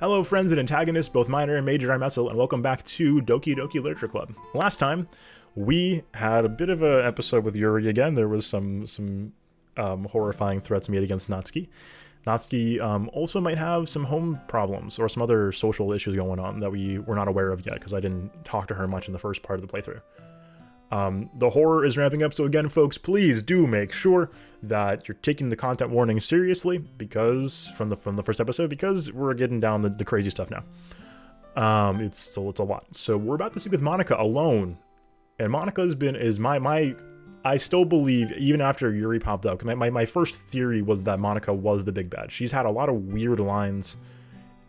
Hello, friends and antagonists, both minor and major. I'm Essell, and welcome back to Doki Doki Literature Club. Last time, we had a bit of an episode with Yuri again. There was some some um, horrifying threats made against Natsuki. Natsuki um, also might have some home problems or some other social issues going on that we were not aware of yet because I didn't talk to her much in the first part of the playthrough. Um, the horror is ramping up, so again, folks, please do make sure that you're taking the content warning seriously because from the from the first episode because we're getting down the, the crazy stuff now. Um, it's so it's a lot. So we're about to see with Monika alone, and Monika has been is my my. I still believe, even after Yuri popped up, my, my, my first theory was that Monika was the big bad. She's had a lot of weird lines,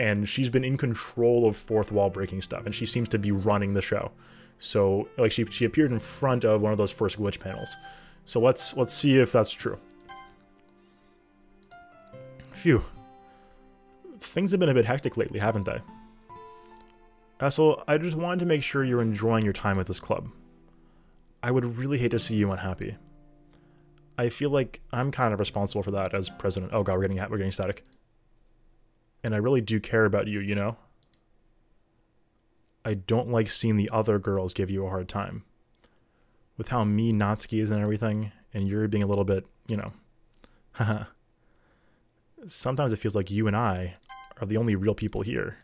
and she's been in control of fourth wall breaking stuff, and she seems to be running the show. So like she she appeared in front of one of those first glitch panels. So let's let's see if that's true. Phew. Things have been a bit hectic lately, haven't they? Essell, I just wanted to make sure you're enjoying your time at this club. I would really hate to see you unhappy. I feel like I'm kind of responsible for that as president. Oh god, we're getting we're getting static. And I really do care about you, you know? I don't like seeing the other girls give you a hard time. With how me Natsuki is and everything, and you're being a little bit, you know, haha. Sometimes it feels like you and I are the only real people here.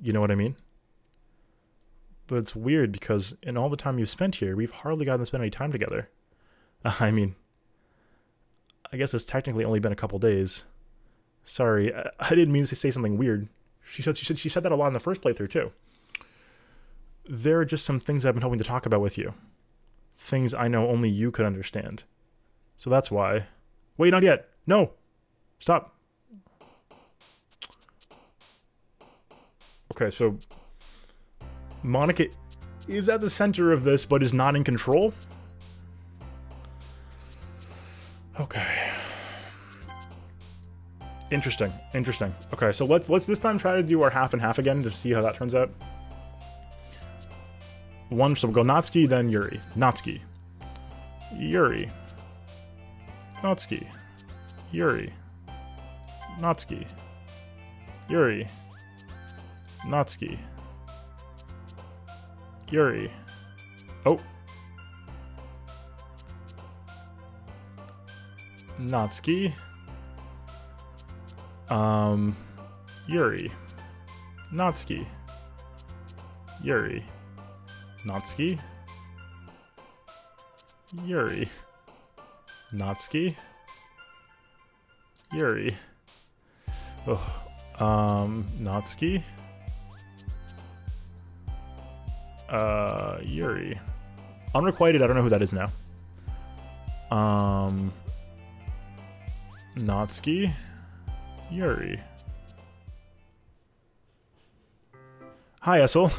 You know what I mean? But it's weird because in all the time you've spent here, we've hardly gotten to spend any time together. I mean, I guess it's technically only been a couple days. Sorry, I, I didn't mean to say something weird. She said she said she said that a lot in the first playthrough too. There are just some things I've been hoping to talk about with you. Things I know only you could understand. So that's why. Wait, not yet. No. Stop. Okay, so Monika is at the center of this but is not in control. Okay. Interesting. Interesting. Okay, so let's let's this time try to do our half and half again to see how that turns out. One, so we'll go Natsuki, then Yuri. Natsuki. Yuri. Natsuki. Yuri. Natsuki. Yuri. Natsuki. Yuri. Oh. Natsuki. Um, Yuri. Natsuki. Yuri. Natsuki. Yuri. Natsuki. Yuri. Um, Natsuki. Uh, Yuri. Unrequited, I don't know who that is now. Um, Natsuki. Yuri. Hi, Essell.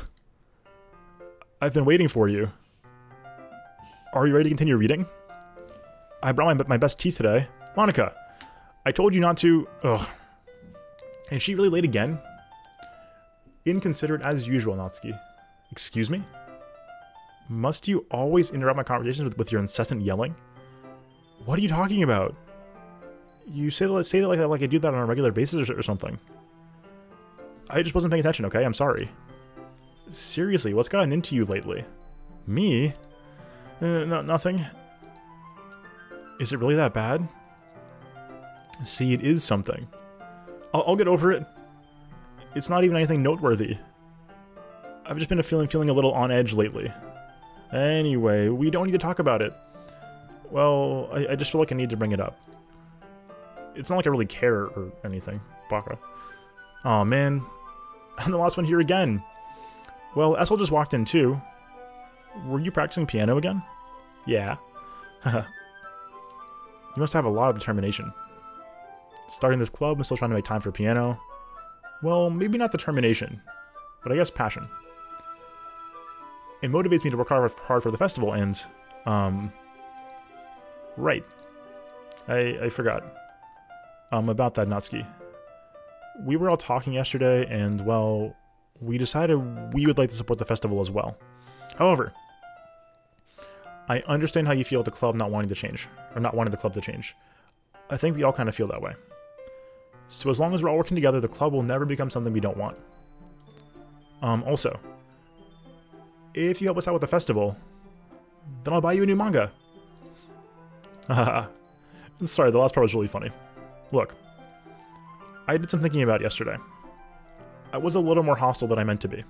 I've been waiting for you. Are you ready to continue reading? I brought my, my best teeth today. Monika, I told you not to... Ugh. Is she really late again? Inconsiderate as usual, Natsuki. Excuse me? Must you always interrupt my conversations with, with your incessant yelling? What are you talking about? You say that, say that like, like I do that on a regular basis or, or something. I just wasn't paying attention, okay? I'm sorry. Seriously, what's gotten into you lately? Me? Uh, no, nothing. Is it really that bad? See, it is something. I'll, I'll get over it. It's not even anything noteworthy. I've just been feeling feeling a little on edge lately. Anyway, we don't need to talk about it. Well, I, I just feel like I need to bring it up. It's not like I really care or anything. Baka. oh, man. I'm the last one here again. Well, Essell just walked in too. Were you practicing piano again? Yeah. you must have a lot of determination. Starting this club and still trying to make time for piano. Well, maybe not determination, but I guess passion. It motivates me to work hard, for the festival and, um, right. I, I forgot um, about that Natsuki. We were all talking yesterday, and well, we decided we would like to support the festival as well. However, I understand how you feel at the club not wanting to change, or not wanting the club to change. I think we all kind of feel that way. So as long as we're all working together, the club will never become something we don't want. Um, also, if you help us out with the festival, then I'll buy you a new manga. Sorry, the last part was really funny. Look, I did some thinking about yesterday. I was a little more hostile than I meant to be.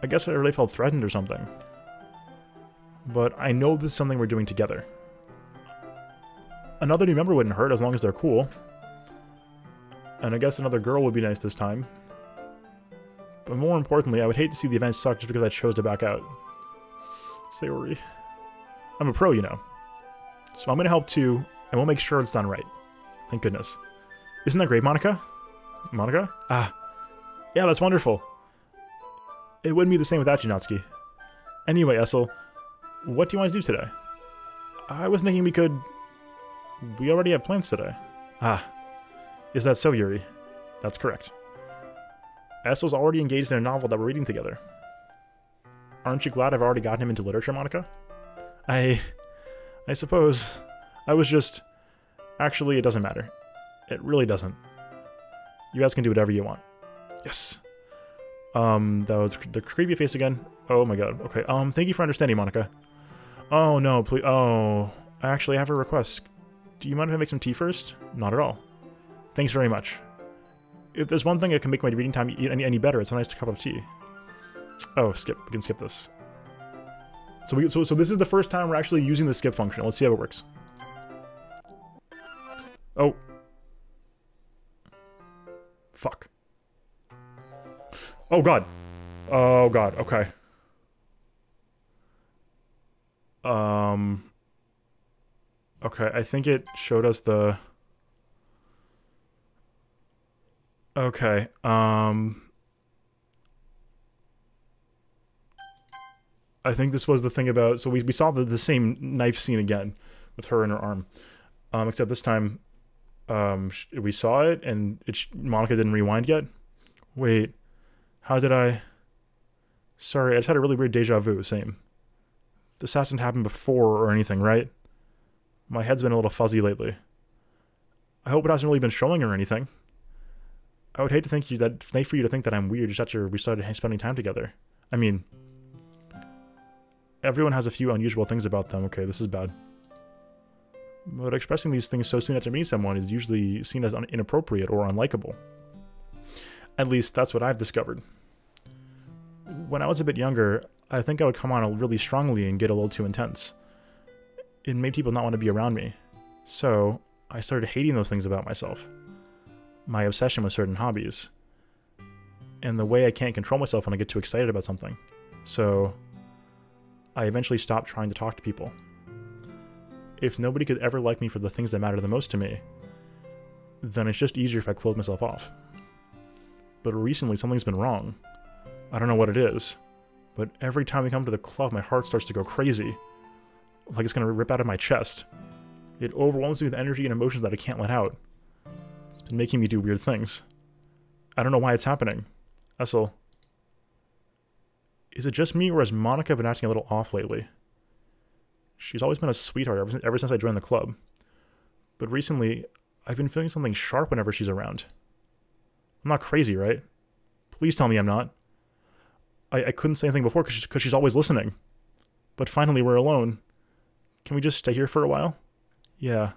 I guess I really felt threatened or something. But I know this is something we're doing together. Another new member wouldn't hurt as long as they're cool. And I guess another girl would be nice this time. But more importantly, I would hate to see the event suck just because I chose to back out. Sayori. I'm a pro, you know. So I'm gonna help too, and we'll make sure it's done right. Thank goodness. Isn't that great, Monika? Monika? Ah. Yeah, that's wonderful. It wouldn't be the same without you, Natsuki. Anyway, Essell, what do you want to do today? I was thinking we could... We already have plans today. Ah. Is that so, Yuri? That's correct. Essell's already engaged in a novel that we're reading together. Aren't you glad I've already gotten him into literature, Monika? I... I suppose... I was just... Actually, it doesn't matter. It really doesn't. You guys can do whatever you want. Yes. Um, that was the creepy face again. Oh my god. Okay, um, thank you for understanding, Monika. Oh, no, please. Oh, I actually, I have a request. Do you mind if I make some tea first? Not at all. Thanks very much. If there's one thing that can make my reading time any, any better, it's a nice cup of tea. Oh, skip. We can skip this. So, we, so, so this is the first time we're actually using the skip function. Let's see how it works. Oh. Fuck. Oh god. Oh god, okay. Um... Okay, I think it showed us the... Okay, um... I think this was the thing about... So we, we saw the, the same knife scene again with her in her arm. Um, except this time, um, we saw it and it, Monika didn't rewind yet. Wait, how did I... Sorry, I just had a really weird deja vu, same. This hasn't happened before or anything, right? My head's been a little fuzzy lately. I hope it hasn't really been showing or anything. I would hate to think you that hate for you to think that I'm weird just after we started spending time together. I mean, everyone has a few unusual things about them. Okay, this is bad. But expressing these things so soon after meeting someone is usually seen as inappropriate or unlikable. At least that's what I've discovered. When I was a bit younger, I think I would come on really strongly and get a little too intense. It made people not want to be around me. So, I started hating those things about myself. My obsession with certain hobbies. And the way I can't control myself when I get too excited about something. So, I eventually stopped trying to talk to people. If nobody could ever like me for the things that matter the most to me, then it's just easier if I close myself off. But recently something's been wrong. I don't know what it is, but every time we come to the club my heart starts to go crazy. Like it's gonna rip out of my chest. It overwhelms me with energy and emotions that I can't let out. It's been making me do weird things. I don't know why it's happening. Essell. Is it just me or has Monika been acting a little off lately? She's always been a sweetheart ever, ever since I joined the club. But recently, I've been feeling something sharp whenever she's around. I'm not crazy, right? Please tell me I'm not. I, I couldn't say anything before because she's, she's always listening. But finally, we're alone. Can we just stay here for a while? Yeah.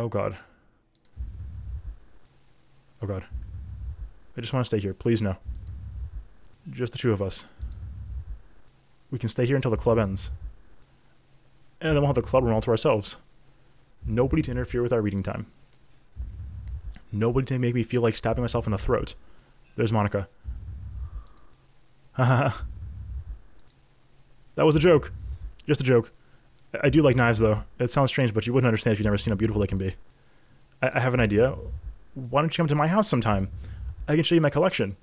Oh god. Oh god. I just want to stay here. Please no. Just the two of us. We can stay here until the club ends. And then we'll have the club room all to ourselves. Nobody to interfere with our reading time. Nobody to make me feel like stabbing myself in the throat. There's Monika. Haha. that was a joke. Just a joke. I do like knives, though. It sounds strange, but you wouldn't understand if you've never seen how beautiful they can be. I, I have an idea. Why don't you come to my house sometime? I can show you my collection.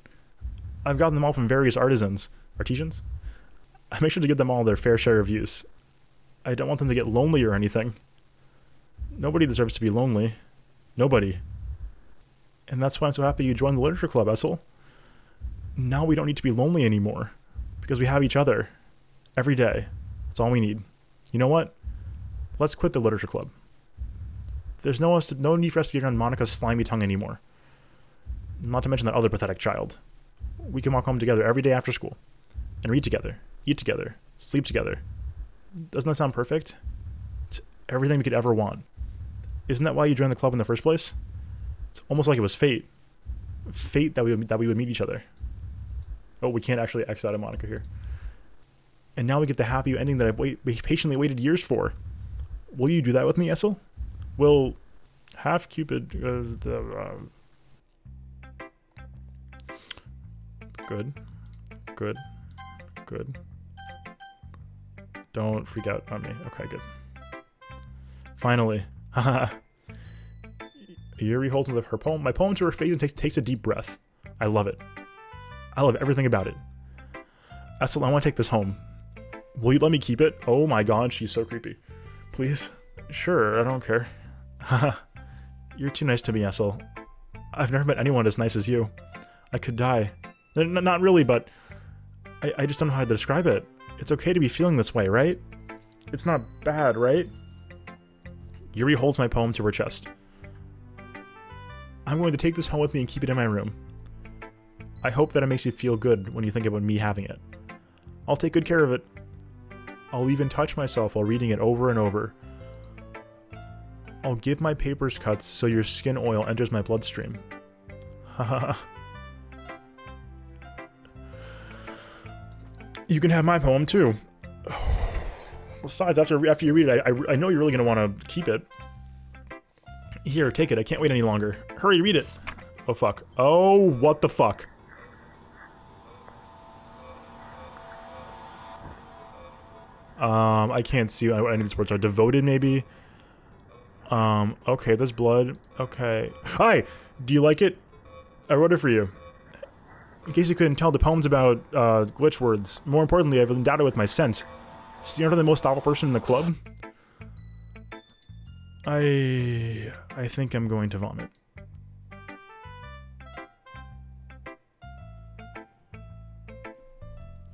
I've gotten them all from various artisans. Artisans? I make sure to give them all their fair share of use. I don't want them to get lonely or anything. Nobody deserves to be lonely. Nobody. And that's why I'm so happy you joined the Literature Club, Essell. Now we don't need to be lonely anymore. Because we have each other. Every day. That's all we need. You know what? Let's quit the Literature Club. There's no, us to, no need for us to be around Monika's slimy tongue anymore. Not to mention that other pathetic child. We can walk home together every day after school. And read together, eat together, sleep together. Doesn't that sound perfect? It's everything we could ever want. Isn't that why you joined the club in the first place? It's almost like it was fate. Fate that we would, that we would meet each other. Oh, we can't actually X out of Monika here. And now we get the happy ending that I've wait, patiently waited years for. Will you do that with me, Essell? Will half Cupid uh, uh, good, good, good. Don't freak out on me. Okay, good. Finally. Haha. Yuri holds up her poem, my poem to her face and takes, takes a deep breath. I love it. I love everything about it. Essell, I want to take this home. Will you let me keep it? Oh my god, she's so creepy. Please? Sure, I don't care. Haha. You're too nice to me, Essell. I've never met anyone as nice as you. I could die. N not really, but I, I just don't know how to describe it. It's okay to be feeling this way, right? It's not bad, right? Yuri holds my poem to her chest. I'm going to take this home with me and keep it in my room. I hope that it makes you feel good when you think about me having it. I'll take good care of it. I'll even touch myself while reading it over and over. I'll give my papers cuts so your skin oil enters my bloodstream. Haha. You can have my poem too. Besides, after after you read it, I, I, I know you're really going to want to keep it. Here, take it. I can't wait any longer. Hurry, read it. Oh, fuck. Oh, what the fuck? Um, I can't see what any of these words are. Devoted, maybe? Um, okay, there's blood. Okay. Hi! Do you like it? I wrote it for you. In case you couldn't tell, the poem's about, uh, glitch words. More importantly, I've endowed it with my sense. So you're the most awful person in the club? I... I think I'm going to vomit.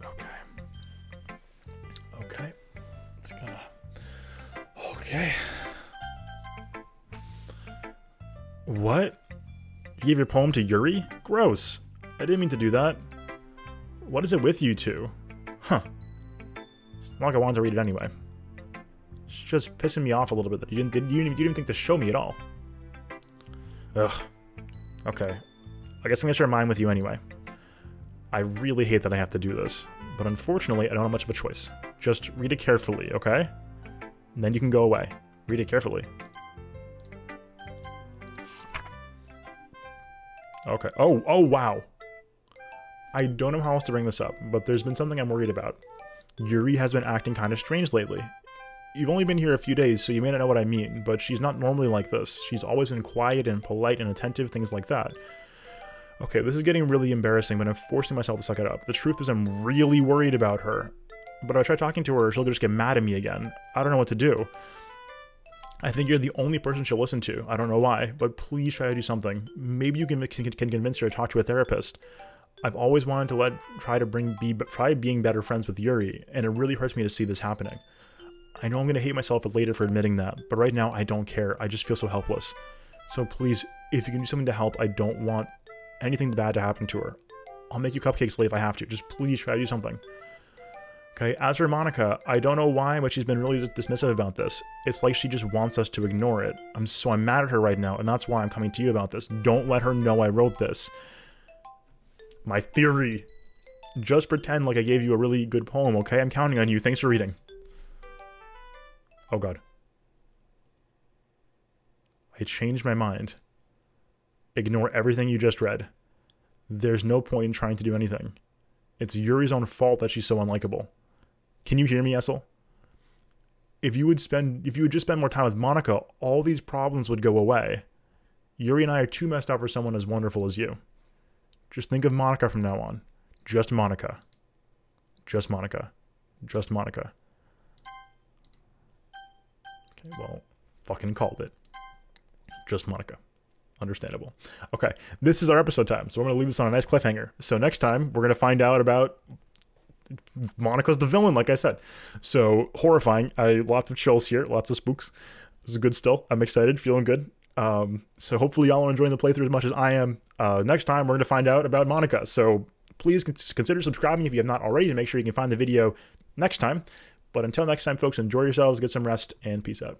Okay. Okay. It's gonna... Okay. What? You gave your poem to Yuri? Gross. I didn't mean to do that. What is it with you two? Huh. It's not like I wanted to read it anyway It's just pissing me off a little bit that you didn't, you didn't, you didn't think to show me at all. Ugh. Okay. I guess I'm gonna share mine with you anyway. I really hate that I have to do this, but unfortunately I don't have much of a choice. Just read it carefully, okay? And then you can go away. Read it carefully. Okay. Oh, oh, wow. I don't know how else to bring this up, but there's been something I'm worried about. Yuri has been acting kind of strange lately, You've only been here a few days, so you may not know what I mean, but she's not normally like this. She's always been quiet and polite and attentive, things like that. Okay, this is getting really embarrassing, but I'm forcing myself to suck it up. The truth is I'm really worried about her. But if I try talking to her, she'll just get mad at me again. I don't know what to do. I think you're the only person she'll listen to. I don't know why, but please try to do something. Maybe you can, can, can convince her to talk to a therapist. I've always wanted to let try to bring be try being better friends with Yuri, and it really hurts me to see this happening. I know I'm going to hate myself later for admitting that, but right now I don't care. I just feel so helpless. So please, if you can do something to help, I don't want anything bad to happen to her. I'll make you cupcakes late if I have to. Just please try to do something. Okay, as for Monika, I don't know why, but she's been really dismissive about this. It's like she just wants us to ignore it. I'm so I'm mad at her right now, and that's why I'm coming to you about this. Don't let her know I wrote this. My theory. Just pretend like I gave you a really good poem, okay? I'm counting on you. Thanks for reading. Oh god. I changed my mind. Ignore everything you just read. There's no point in trying to do anything. It's Yuri's own fault that she's so unlikable. Can you hear me, Essell? If you would spend if you would just spend more time with Monika, all these problems would go away. Yuri and I are too messed up for someone as wonderful as you. Just think of Monika from now on. Just Monika. Just Monika. Just Monika. Okay, well, fucking called it. Just Monika. Understandable. Okay, this is our episode time, so we're gonna leave this on a nice cliffhanger. So next time we're gonna find out about Monika's the villain, like I said. So horrifying. I lots of chills here, lots of spooks. This is good still. I'm excited, feeling good. Um, so hopefully y'all are enjoying the playthrough as much as I am. Uh, next time we're going to find out about Monika. So please consider subscribing if you have not already to make sure you can find the video next time. But until next time, folks, enjoy yourselves, get some rest, and peace out.